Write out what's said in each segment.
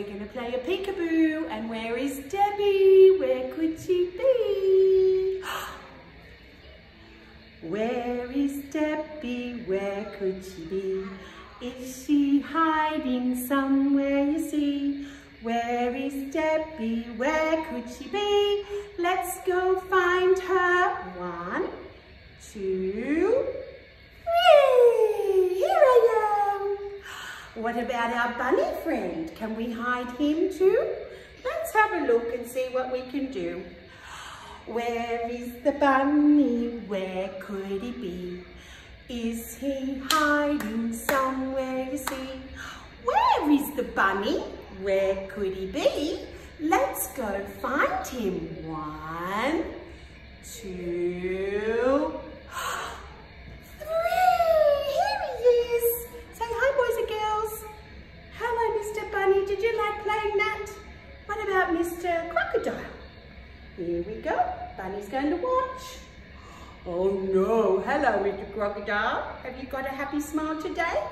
we're going to play a peekaboo. And where is Debbie? Where could she be? Where is Debbie? Where could she be? Is she hiding somewhere you see? Where is Debbie? Where could she be? Let's go find her. One, two, three. Here I am. What about our bunny friend? Can we hide him too? Let's have a look and see what we can do. Where is the bunny? Where could he be? Is he hiding somewhere you see? Where is the bunny? Where could he be? Let's go find him. One, two, three. Here he is. Say hi, boys and girls. Hello, Mr. Bunny. Did you like playing that? What about Mr. Crocodile? Here we go. Bunny's going to watch. Oh no. Hello, Mr. Crocodile. Have you got a happy smile today?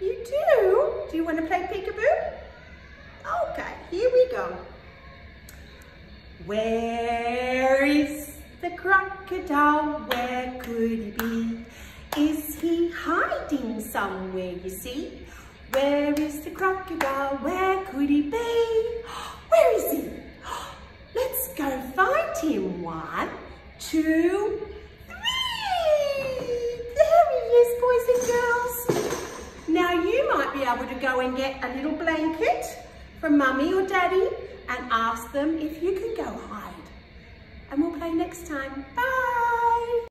You do? Do you want to play peekaboo? Okay, here we go. Where is the crocodile? Where could he be? Is he hiding somewhere, you see? Where is the crocodile? Where could he be? Where is he? Let's go find him. One, two, three. There he is, boys and girls. Now you might be able to go and get a little blanket from mummy or daddy and ask them if you can go hide. And we'll play next time. Bye.